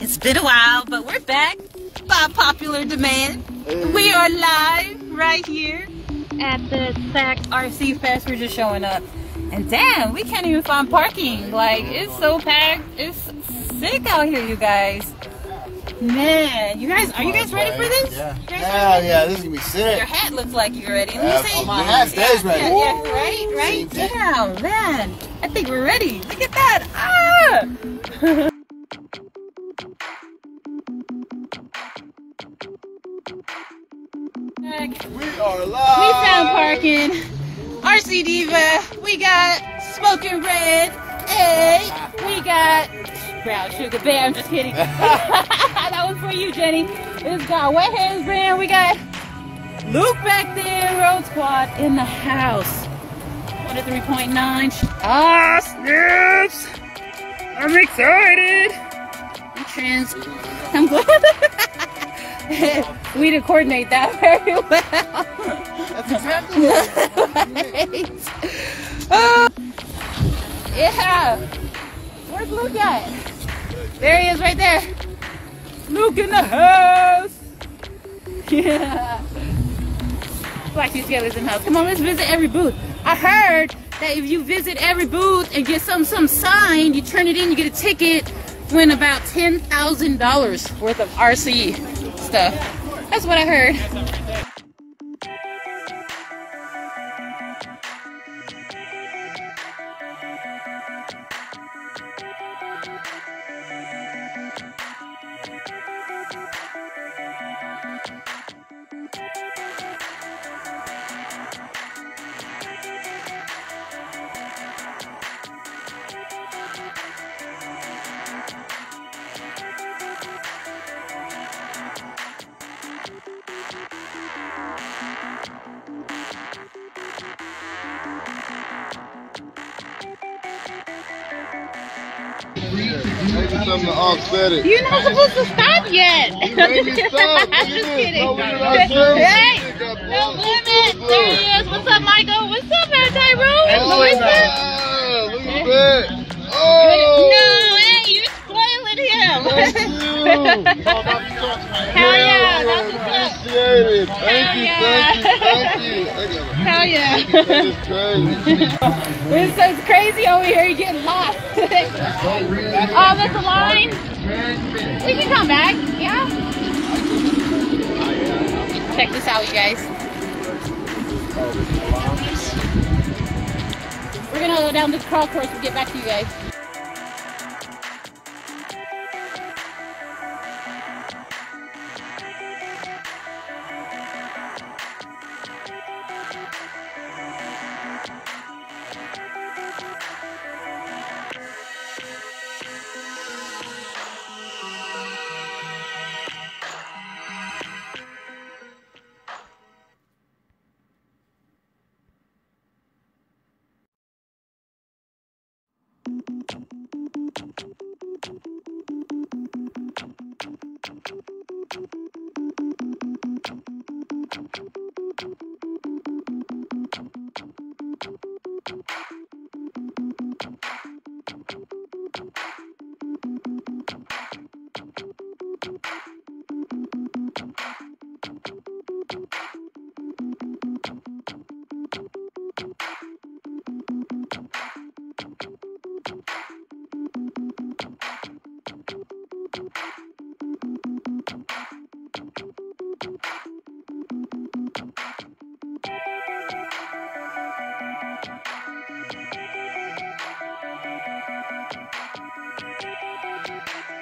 It's been a while, but we're back by popular demand. We are live right here at the SAC RC Fest. We're just showing up. And damn, we can't even find parking. Like, it's so packed. It's sick out here, you guys. Man, you guys, are you guys ready for this? Yeah. Yeah, yeah, this is gonna be sick. Your hat looks like you're ready. Let me see. my hat stays ready. Yeah, yeah, right, right. Damn, man. I think we're ready. Look at that. Ah! are live. We found parking. RC Diva. We got Smoking Red. Hey, we got Brown Sugar Bear. I'm just kidding. that was for you, Jenny. It's got Wet Hands Brand. We got Luke back there. Road Squad in the house. 103.9. Ah, snips. I'm excited. I'm trans. I'm glad. we didn't coordinate that very well. That's exactly what Uh, yeah. Where's Luke at? There he is right there. Luke in the house. Yeah. Black Sheep Scalers in the house. Come on, let's visit every booth. I heard that if you visit every booth and get some some sign, you turn it in, you get a ticket, win about ten thousand dollars worth of RC stuff. That's what I heard. Maybe something to offset it. You're not supposed to stop yet. Stop. I'm just kidding. No limit on service. Hey, no limit. There he is. What's up, Michael? What's up, Anti-Rose? Oh, Melissa? wow. Look at that. No, Oh. hey, you're spoiling him. Thank you. Hell yeah, Man, that's what's it. Thank Hell you, yeah. thank you, thank you. Hell yeah. It's crazy. It's, it's crazy over here. You're getting lost. oh, that's a line. We can come back. Yeah. Check this out, you guys. We're gonna go down this crawl course and get back to you guys. Thank you.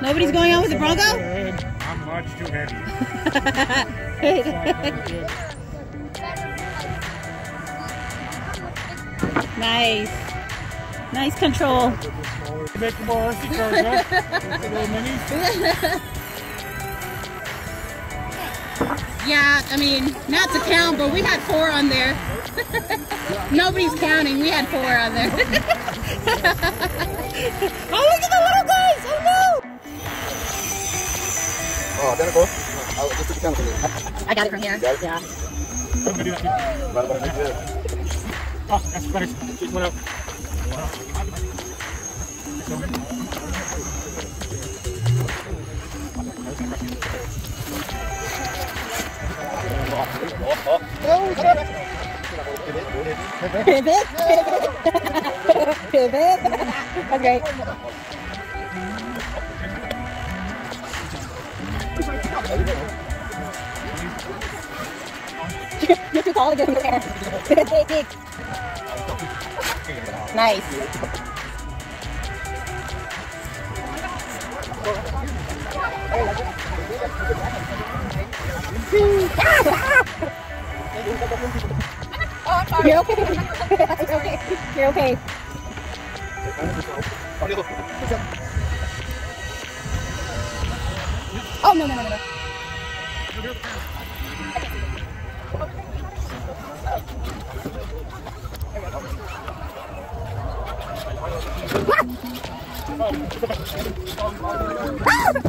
Nobody's going on with the Bronco? I'm much too heavy. nice. Nice control. You make more RC cars, huh? Little minis? Yeah, I mean, not to count, but we had four on there. Nobody's counting. We had four on there. oh, look at the little guys! Oh no! Oh, identical. Oh, just took the camera. I got it from here. Got it? Yeah. Oh, that's better. Keep one out. Pivot. Pivot. Great. You're too tall to get in there. nice. You're okay. You're okay. Oh no no no no. no. Ah!